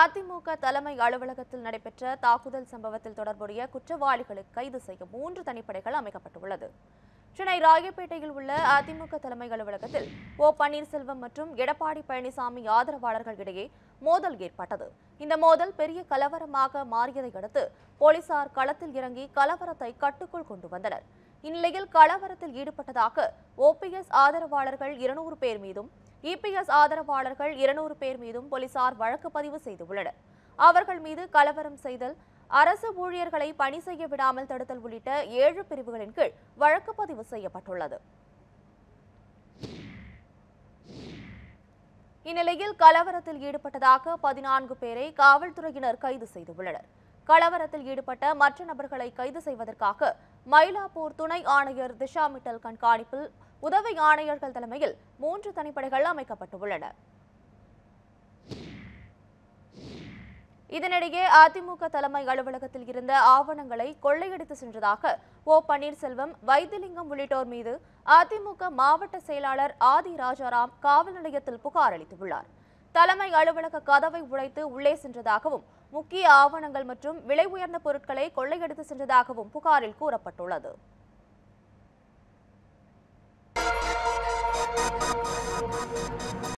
அதிமுக தலைமை அலுவலகத்தில் நடைபெற்ற தாக்குதல் சம்பவத்தில் தொடர்புடைய குற்றவாளிகளை கைது செய்ய மூன்று தனிப்படைகள் அமைக்கப்பட்டுள்ளது. சென்னை ராயப்பேட்டையில் உள்ள அதிமுக தலைமை அலுவலகத்தில் ஓ பன்னீர்செல்வம் மற்றும் எடப்பாடி பழனிசாமி ஆதரவாளர்கள் இடையே மோதல் ஏற்பட்டது. இந்த மோதல் பெரிய கலவரமாக மாறியதை அடுத்து போலீசார் களத்தில் இறங்கி கலவரத்தை கட்டுக்குள் கொண்டு வந்தனர். இந்நிலையில் கலவரத்தில் ஈடுபட்டதாக ஓபிஎஸ் ஆதரவாளர்கள் இருநூறு பேர் மீதும் இபிஎஸ் ஆதரவாளர்கள் இருநூறு பேர் மீதும் போலீசார் வழக்கு பதிவு செய்துள்ளனர். அவர்கள் மீது கலவரம் செய்தல் அரசு ஊழியர்களை பணி செய்ய விடாமல் தடுத்தல் உள்ளிட்ட ஏழு பிரிவுகளின் கீழ் வழக்கு பதிவு செய்யப்பட்டுள்ளது. இந்நிலையில் கலவரத்தில் ஈடுபட்டதாக பதினான்கு பேரை காவல்துறையினர் கைது செய்துள்ளனர். கலவரத்தில் ஈடுபட்ட மற்ற நபர்களை கைது செய்வதற்காக மயிலாப்பூர் துணை ஆணையர் திஷா மிட்டல் கண்காணிப்பில் உதவி ஆணையர்கள் தலைமையில் மூன்று தனிப்படைகள் அமைக்கப்பட்டுள்ளன. இதனிடையே அதிமுக தலைமை அலுவலகத்தில் இருந்த ஆவணங்களை கொள்ளையடித்து சென்றதாக ஓ பன்னீர்செல்வம் வைத்திலிங்கம் உள்ளிட்டோர் மீது அதிமுக மாவட்ட செயலாளர் ஆதி ராஜாராம் காவல் நிலையத்தில் புகார் அளித்துள்ளார். தலைமை அலுவலக கதவை உடைத்து உள்ளே சென்றதாகவும் முக்கிய ஆவணங்கள் மற்றும் விலை உயர்ந்த பொருட்களை கொள்ளையடித்து சென்றதாகவும் புகாரில் கூறப்பட்டுள்ளது.